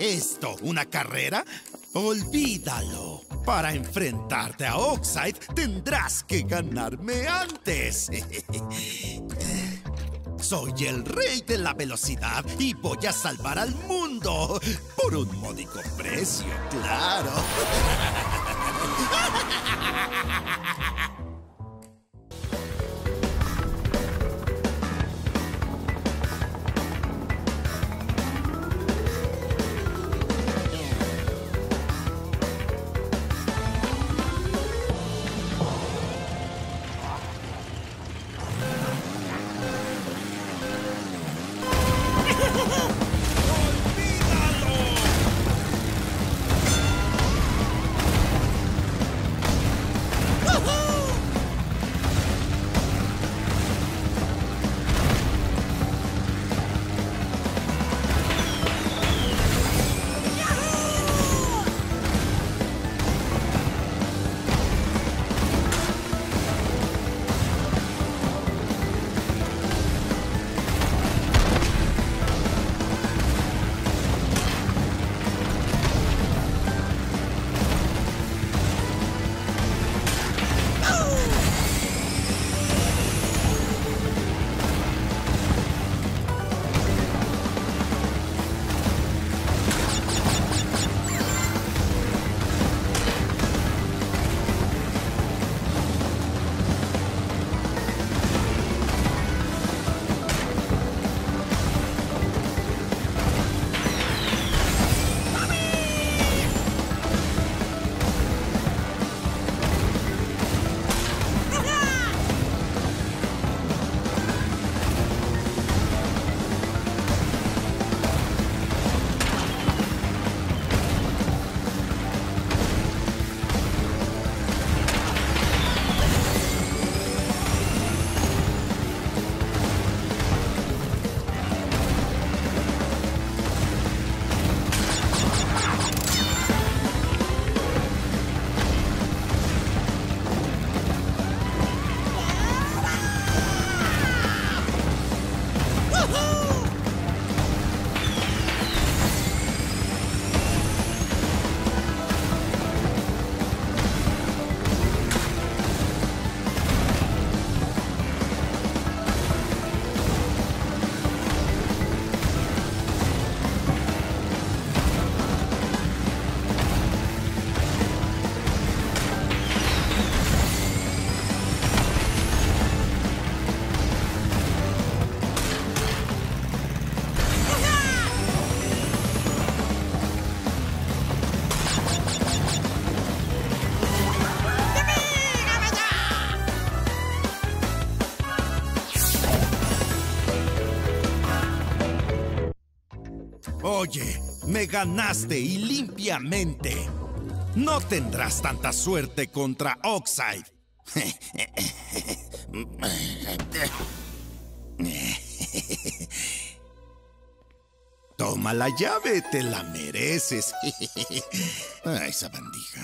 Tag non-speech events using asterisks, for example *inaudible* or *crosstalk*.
esto una carrera? Olvídalo. Para enfrentarte a Oxide tendrás que ganarme antes. *laughs* Soy el rey de la velocidad y voy a salvar al mundo por un módico precio, claro. *laughs* Oye, me ganaste y limpiamente. No tendrás tanta suerte contra Oxide. Toma la llave, te la mereces. esa bandija.